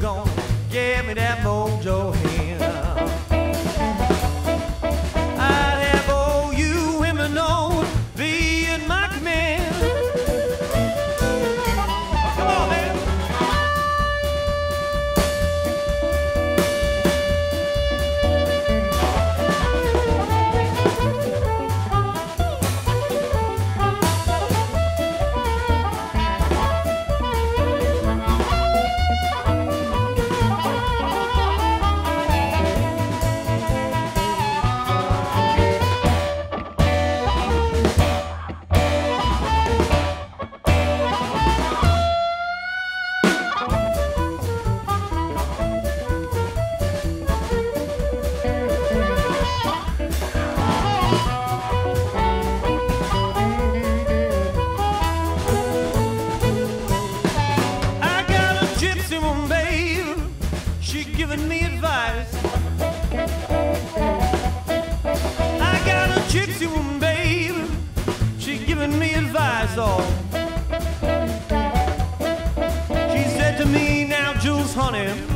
gonna give me that mojo. Hey. giving me advice. I got a gypsy woman, baby. She's giving me advice, all. She said to me, now, Jules, honey.